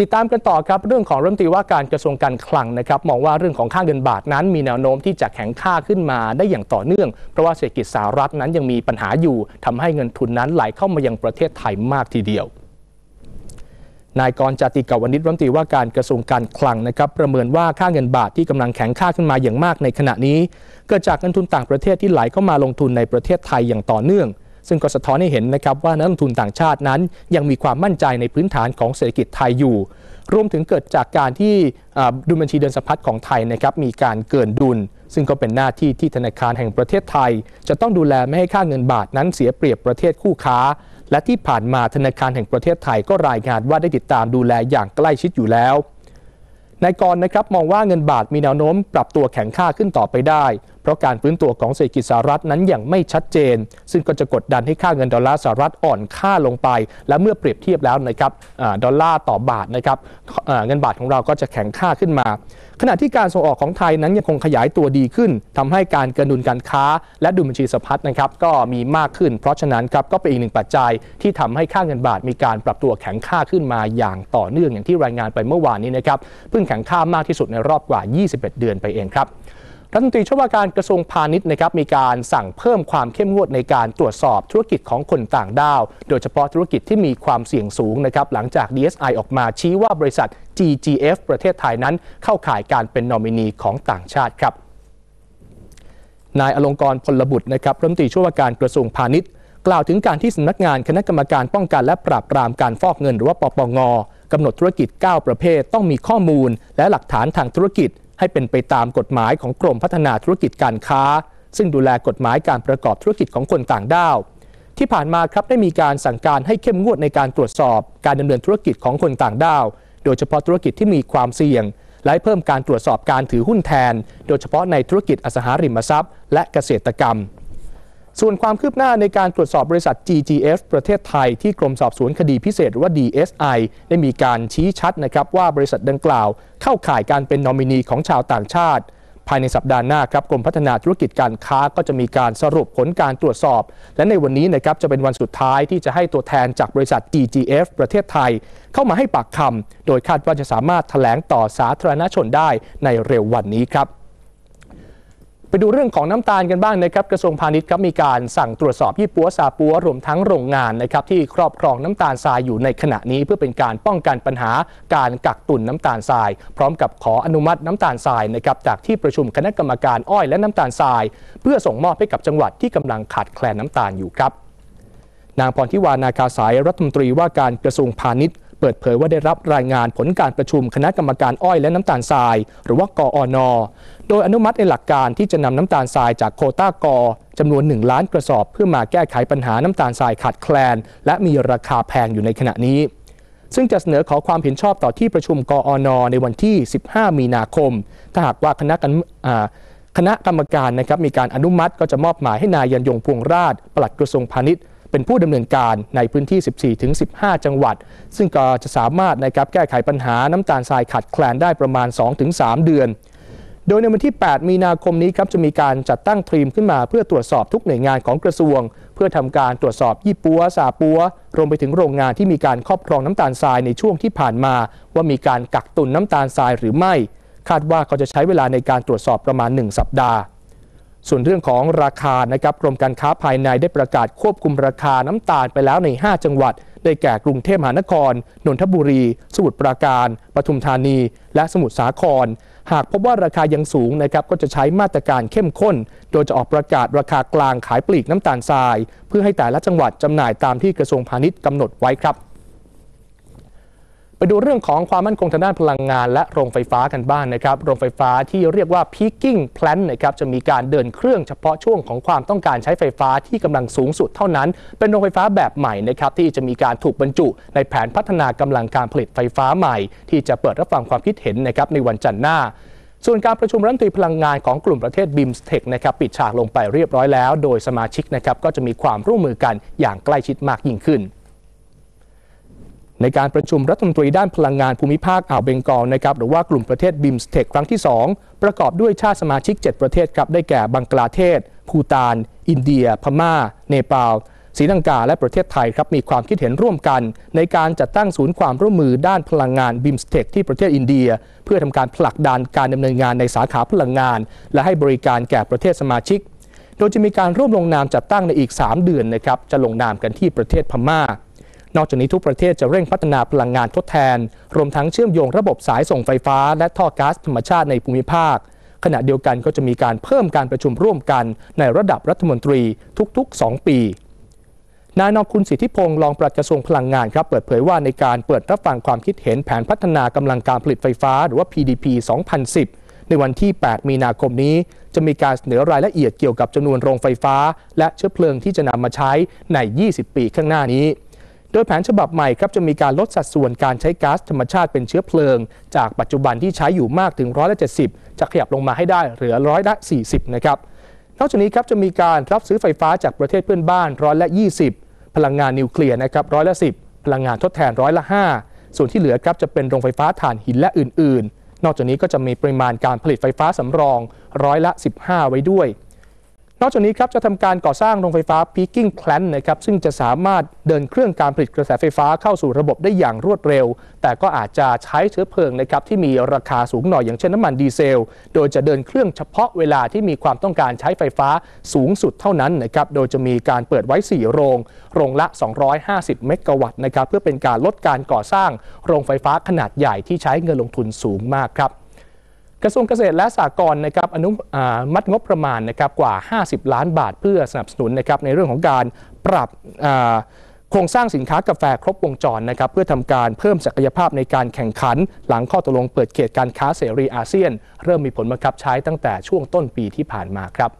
ติดตามกันต่อครับเรื่องของรัฐมนตรีว่าการกระทรวงการคลังนะครับมองว่าเรื่องของค่าเงินบาทนั้น มีแนวโน้มที่จะแข็งค่าขึ้นมาได้อย่างต่อเนื่อง เพราะว่าเศรษฐกิจสหรัฐนั้นยังมีปัญหาอยู่ทำให้เงินทุนนั้นไหลเข้ามายังประเทศไทยมากทีเดียวนายกรจติกาวนิชรัฐมนตรีว่าการกระทรวงการคลังนะครับประเมินว่าค่าเงินบาทที่กำลังแข็งค่าขึ้นมาอย่างมากในขณะนี้ เกิดจากเงินทุนต่างประเทศที่ไหลเข้ามาลงทุนในประเทศไทยอย่างต่อเนื่อง ซึ่งก็สะท้อนให้เห็นนะครับว่านักลงทุนต่างชาตินั้น ยังมีความมั่นใจในพื้นฐานของเศรษฐกิจไทยอยู่ รวมถึงเกิดจากการที่ดุลบัญชีเดินสะพัดของไทยนะครับมีการเกินดุล ซึ่งก็เป็นหน้าที่ที่ธนาคารแห่งประเทศไทย จะต้องดูแลไม่ให้ค่าเงินบาทนั้นเสียเปรียบประเทศคู่ค้า และที่ผ่านมาธนาคารแห่งประเทศไทยก็รายงานว่าได้ติดตามดูแลอย่างใกล้ชิดอยู่แล้วนายกรนะครับมองว่าเงินบาทมีแนวโน้มปรับตัวแข็งค่าขึ้นต่อไปได้ เพราะการฟื้นตัวของเศรษฐกิจสหรัฐนั้นยังไม่ชัดเจน ซึ่งก็จะกดดันให้ค่าเงินดอลลาร์สหรัฐอ่อนค่าลงไป และเมื่อเปรียบเทียบแล้วนะครับดอลลาร์ต่อบาทนะครับเงินบาทของเราก็จะแข็งค่าขึ้นมา ขณะที่การส่งออกของไทยนั้นยังคงขยายตัวดีขึ้นทำให้การกระดุนการค้า และดุลบัญชีสะพัดนะครับก็มีมากขึ้น เพราะฉะนั้นครับก็เป็นอีกหนึ่งปัจจัยที่ทำให้ค่าเงินบาทมีการปรับตัวแข็งค่าขึ้นมาอย่างต่อเนื่องอย่างที่รายงานไปเมื่อวานนี้นะครับเพิ่งแข็งค่ามากที่สุดในรอบกว่า 21 เดือนไปเองครับ รัฐมนตรีช่วยว่าการกระทรวงพาณิชย์นะครับมีการสั่งเพิ่มความเข้มงวดในการตรวจสอบธุรกิจของคนต่างด้าว โดยเฉพาะธุรกิจที่มีความเสี่ยงสูงนะครับหลังจาก DSI ออกมาชี้ว่าบริษัท GGF ประเทศไทยนั้นเข้าข่ายการเป็นนอมินีของต่างชาติครับนายอลงกรพลบุตรนะครับรัฐมนตรีช่วยว่าการกระทรวงพาณิชย์ กล่าวถึงการที่สำนักงานคณะกรรมการป้องกันและปราบปรามการฟอกเงินหรือว่าปปงกำหนดธุรกิจ 9 ประเภท ต้องมีข้อมูลและหลักฐานทางธุรกิจ ให้เป็นไปตามกฎหมายของกรมพัฒนาธุรกิจการค้า ซึ่งดูแลกฎหมายการประกอบธุรกิจของคนต่างด้าว ที่ผ่านมาครับได้มีการสั่งการให้เข้มงวดในการตรวจสอบ การดำเนินธุรกิจของคนต่างด้าว โดยเฉพาะธุรกิจที่มีความเสี่ยง และเพิ่มการตรวจสอบการถือหุ้นแทน โดยเฉพาะในธุรกิจอสังหาริมทรัพย์ และเกษตรกรรม ส่วนความคืบหน้าในการตรวจสอบบริษัท GGF ประเทศไทยที่กรมสอบสวนคดีพิเศษหรือว่า DSI ได้มีการชี้ชัดนะครับว่าบริษัทดังกล่าว เข้าข่ายการเป็นนอมินีของชาวต่างชาติ ภายในสัปดาห์หน้าครับกรมพัฒนาธุรกิจการค้าก็จะมีการสรุปผลการตรวจสอบ และในวันนี้นะครับจะเป็นวันสุดท้ายที่จะให้ตัวแทนจากบริษัท GGF ประเทศไทย เข้ามาให้ปากคำโดยคาดว่าจะสามารถแถลงต่อสาธารณชนได้ในเร็ววันนี้ครับ ไปดูเรื่องของน้ำตาลกันบ้างนะครับกระทรวงพาณิชย์ครับมีการสั่งตรวจสอบยี่ปัวซาปัวรวมทั้งโรงงานนะครับที่ครอบครองน้ำตาลทรายอยู่ในขณะนี้ เพื่อเป็นการป้องกันปัญหาการกักตุนน้ำตาลทราย พร้อมกับขออนุมัติน้ำตาลทรายนะครับจากที่ประชุมคณะกรรมการอ้อยและน้ำตาลทราย เพื่อส่งมอบให้กับจังหวัดที่กำลังขาดแคลนน้ำตาลอยู่ครับ นางพรทิวานาคาสายรัฐมนตรีว่าการกระทรวงพาณิชย์ เปิดเผยว่าได้รับรายงานผลการประชุมคณะกรรมการอ้อยและน้ำตาลทราย หรือว่ากออนโดยอนุมัติในหลักการที่จะนำน้ำตาลทรายจากโคต้ากอจำนวน 1 ล้านกระสอบ เพื่อมาแก้ไขปัญหาน้ำตาลทรายขาดแคลน และมีราคาแพงอยู่ในขณะนี้ ซึ่งจะเสนอขอความเห็นชอบต่อที่ประชุมกออนในวันที่ 15 มีนาคม ถ้าหากว่าคณะกรรมคณะกรรมการนะครับมีการอนุมัติก็จะมอบหมายให้นายยันยงพวงราชปลัดกระทรวงพาณิชย์ เป็นผู้ดำเนินการในพื้นที่ 14-15 จังหวัด ซึ่งก็จะสามารถนะครับแก้ไขปัญหาน้ำตาลทรายขาดแคลนได้ประมาณ 2-3 เดือน โดยในวันที่ 8 มีนาคมนี้ครับจะมีการจัดตั้งทีมขึ้นมาเพื่อตรวจสอบทุกหน่วยงานของกระทรวง เพื่อทำการตรวจสอบยี่ปัวซาปัว รวมไปถึงโรงงานที่มีการครอบครองน้ำตาลทรายในช่วงที่ผ่านมา ว่ามีการกักตุนน้ำตาลทรายหรือไม่ คาดว่าเขาจะใช้เวลาในการตรวจสอบประมาณ 1 สัปดาห์ ส่วนเรื่องของราคานะครับกรมการค้าภายในได้ประกาศควบคุมราคาน้ำตาลไปแล้วใน 5 จังหวัด ได้แก่กรุงเทพมหานคร นนทบุรี สมุทรปราการ ปทุมธานี และสมุทรสาคร หากพบว่าราคายังสูงนะครับก็จะใช้มาตรการเข้มข้น โดยจะออกประกาศราคากลางขายปลีกน้ำตาลทราย เพื่อให้แต่ละจังหวัดจำหน่ายตามที่กระทรวงพาณิชย์กำหนดไว้ครับ ไปดูเรื่องของความมั่นคงทางด้านพลังงานและโรงไฟฟ้ากันบ้างนนะครับ โรงไฟฟ้าที่เรียกว่า peaking plant นะครับ จะมีการเดินเครื่องเฉพาะช่วงของความต้องการใช้ไฟฟ้าที่กำลังสูงสุดเท่านั้น เป็นโรงไฟฟ้าแบบใหม่นะครับที่จะมีการถูกบรรจุในแผนพัฒนากำลังการผลิตไฟฟ้าใหม่ ที่จะเปิดรับฟังความคิดเห็นนะครับในวันจันทร์หน้าส่วนการประชุมรัฐมนตรีพลังงานของกลุ่มประเทศบิมสเทคนะครับปิดฉากลงไปเรียบร้อยแล้ว โดยสมาชิกนะครับก็จะมีความร่วมมือกันอย่างใกล้ชิดมากยิ่งขึ้น ในการประชุมรัฐมนตรีด้านพลังงานภูมิภาคอ่าวเบงกอลนะครับหรือว่ากลุ่มประเทศบิมสเทคครั้งที่ 2 ประกอบด้วยชาติสมาชิก 7 ประเทศครับได้แก่บังกลาเทศภูตาน อินเดีย พม่า เนปาลศรีลังกาและประเทศไทยครับมีความคิดเห็นร่วมกัน ในการจัดตั้งศูนย์ความร่วมมือด้านพลังงานบิมสเทคที่ประเทศอินเดีย เพื่อทำการผลักดันการดำเนินงานในสาขาพลังงาน และให้บริการแก่ประเทศสมาชิก โดยจะมีการร่วมลงนามจัดตั้งในอีก 3 เดือนนะครับจะลงนามกันที่ประเทศพม่า นอกจากนี้ทุกประเทศจะเร่งพัฒนาพลังงานทดแทน รวมทั้งเชื่อมโยงระบบสายส่งไฟฟ้า และท่อก๊าซธรรมชาติในภูมิภาค ขณะเดียวกันก็จะมีการเพิ่มการประชุมร่วมกันในระดับรัฐมนตรีทุกๆ 2 ปีนายนคุณสิทธิพงศ์รองปลัดกระทรวงพลังงานครับเปิดเผยว่าในการเปิดรับฟังความคิดเห็นแผนพัฒนากำลังการผลิตไฟฟ้า หรือว่า PDP 2010 ในวันที่ 8 มีนาคมนี้ จะมีการเสนอรายละเอียดเกี่ยวกับจำนวนโรงไฟฟ้า และเชื้อเพลิงที่จะนำมาใช้ใน 20 ปีข้างหน้านี้ โดยแผนฉบับใหม่ครับจะมีการลดสัดส่วนการใช้ก๊าซธรรมชาติเป็นเชื้อเพลิง จากปัจจุบันที่ใช้อยู่มากถึงร้อยละ70จะขยับลงมาให้ได้เหลือร้อยละ40นะครับนอกจากนี้ครับจะมีการรับซื้อไฟฟ้าจากประเทศเพื่อนบ้านร้อยละ20พลังงานนิวเคลียร์นะครับร้อยละ10พลังงานทดแทนร้อยละ5ส่วนที่เหลือครับจะเป็นโรงไฟฟ้าถ่านหินและอื่น ๆ นอกจากนี้ก็จะมีปริมาณการผลิตไฟฟ้าสำรองร้อยละ 15 ไว้ด้วย นอกจากนี้ครับจะทำการก่อสร้างโรงไฟฟ้า Peaking Plant นะครับซึ่งจะสามารถเดินเครื่องการผลิตกระแสไฟฟ้าเข้าสู่ระบบได้อย่างรวดเร็ว แต่ก็อาจจะใช้เชื้อเพลิงนะครับที่มีราคาสูงหน่อยอย่างเช่นน้ำมันดีเซล โดยจะเดินเครื่องเฉพาะเวลาที่มีความต้องการใช้ไฟฟ้าสูงสุดเท่านั้นนะครับโดยจะมีการเปิดไว้ 4 โรง โรงละ 250 เมกะวัตต์นะครับเพื่อเป็นการลดการก่อสร้างโรงไฟฟ้าขนาดใหญ่ที่ใช้เงินลงทุนสูงมากครับ กระทรวงเกษตรและสหกรณ์นะครับอนุมัติงบประมาณนะครับกว่า 50 ล้านบาทเพื่อสนับสนุนนะครับในเรื่องของการปรับโครงสร้างสินค้ากาแฟครบวงจรนะครับเพื่อทำการเพิ่มศักยภาพในการแข่งขัน หลังข้อตกลงเปิดเขตการค้าเสรีอาเซียน เริ่มมีผลบังคับใช้ตั้งแต่ช่วงต้นปีที่ผ่านมาครับ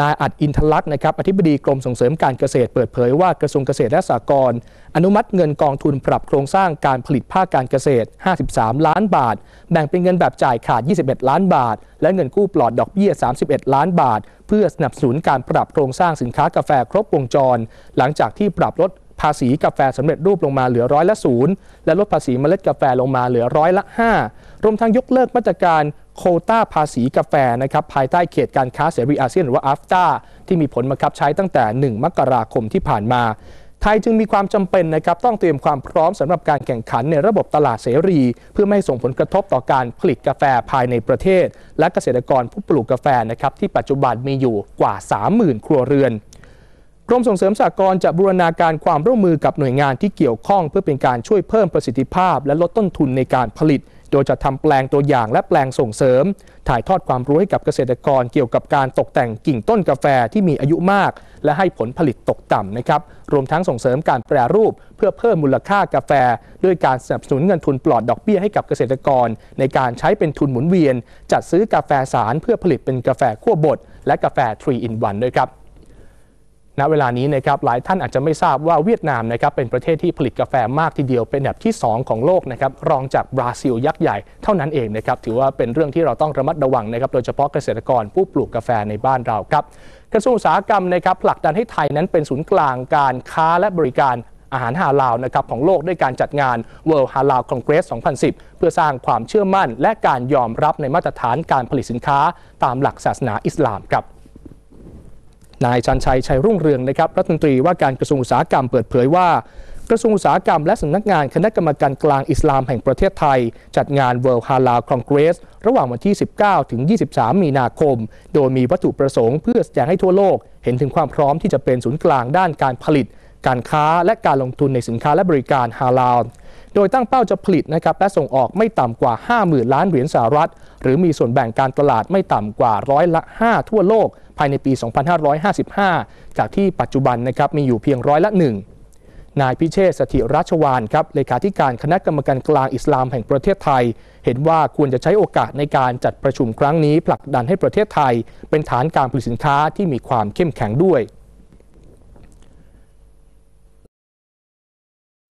นายอัดอินทลักษ์นะครับอธิบดีกรมส่งเสริมการเกษตรเปิดเผยว่ากระทรวงเกษตรและสหกรณ์อนุมัติเงินกองทุนปรับโครงสร้างการผลิตภาคการเกษตร 53 ล้านบาท แบ่งเป็นเงินแบบจ่ายขาด 21 ล้านบาท และเงินกู้ปลอดดอกเบี้ย 31 ล้านบาท เพื่อสนับสนุนการปรับโครงสร้างสินค้ากาแฟครบวงจร หลังจากที่ปรับลดภาษีกาแฟสำเร็จรูปลงมาเหลือร้อยละศูนย์และลดภาษีเมล็ดกาแฟลงมาเหลือร้อยละ5รวมทั้งยกเลิกมาตรการ โคต้าภาษีกาแฟนะครับภายใต้เขตการค้าเสรีอาเซียนหรือว่าอัฟตาที่มีผลบังคับใช้ตั้งแต่ 1 มกราคมที่ผ่านมา ไทยจึงมีความจำเป็นนะครับต้องเตรียมความพร้อมสำหรับการแข่งขันในระบบตลาดเสรี เพื่อไม่ให้ส่งผลกระทบต่อการผลิตกาแฟภายในประเทศ และเกษตรกรผู้ปลูกกาแฟนะครับที่ปัจจุบันมีอยู่กว่า 30,000 ครัวเรือนกรมส่งเสริมสหกรณ์จะบูรณาการความร่วมมือกับหน่วยงานที่เกี่ยวข้อง เพื่อเป็นการช่วยเพิ่มประสิทธิภาพ และลดต้นทุนในการผลิต โดยจะทำแปลงตัวอย่างและแปลงส่งเสริม ถ่ายทอดความรู้ให้กับเกษตรกร เกี่ยวกับการตกแต่งกิ่งต้นกาแฟที่มีอายุมาก และให้ผลผลิตตกต่ำนะครับรวมทั้งส่งเสริมการแปรรูป เพื่อเพิ่มมูลค่ากาแฟ ด้วยการสนับสนุนเงินทุนปลอดดอกเบี้ยให้กับเกษตรกร ในการใช้เป็นทุนหมุนเวียน จัดซื้อกาแฟสารเพื่อผลิตเป็นกาแฟขั้วบดและกาแฟ3 in 1ด้วยครับ ณเวลานี้นะครับหลายท่านอาจจะไม่ทราบว่าเวียดนามนะครับเป็นประเทศที่ผลิตกาแฟมากทีเดียวเป็นอันดับที่ 2 ของโลกนะครับรองจากบราซิลยักษ์ใหญ่เท่านั้นเองนะครับถือว่าเป็นเรื่องที่เราต้องระมัดระวังนะครับโดยเฉพาะเกษตรกรผู้ปลูกกาแฟในบ้านเราครับกระทรวงอุตสาหกรรมนะครับผลักดันให้ไทยนั้นเป็นศูนย์กลางการค้าและบริการอาหารฮาลาลนะครับของโลกด้วยการจัดงาน World Halal Congress 2010 เพื่อสร้างความเชื่อมั่น และการยอมรับในมาตรฐานการผลิตสินค้าตามหลักศาสนาอิสลามครับ นายชันชัยชัยรุ่งเรืองนะครับรัฐมนตรีว่าการกระทรวงอุตสาหกรรมเปิดเผยว่ากระทรวงอุตสาหกรรมและสำนักงานคณะกรรมการกลางอิสลามแห่งประเทศไทย จัดงาน World Halal Congress ระหว่างวันที่ 19 ถึง 23 มีนาคม โดยมีวัตถุประสงค์เพื่อแสดงให้ทั่วโลก เห็นถึงความพร้อมที่จะเป็นศูนย์กลางด้านการผลิต การค้าและการลงทุนในสินค้าและบริการฮาลาล โดยตั้งเป้าจะผลิตนะครับและส่งออกไม่ต่ำกว่า 50,000 ล้านเหรียญสหรัฐ หรือมีส่วนแบ่งการตลาดไม่ต่ำกว่าร้อยละ 5 ทั่วโลก ภายในปี 2555 จากที่ปัจจุบันนะครับมีอยู่เพียงร้อยละหนึ่งนายพิเชษสถิรัชวานครับเลขาธิการคณะกรรมการกลางอิสลามแห่งประเทศไทย เห็นว่าควรจะใช้โอกาสในการจัดประชุมครั้งนี้ผลักดันให้ประเทศไทย เป็นฐานการผลิตสินค้าที่มีความเข้มแข็งด้วย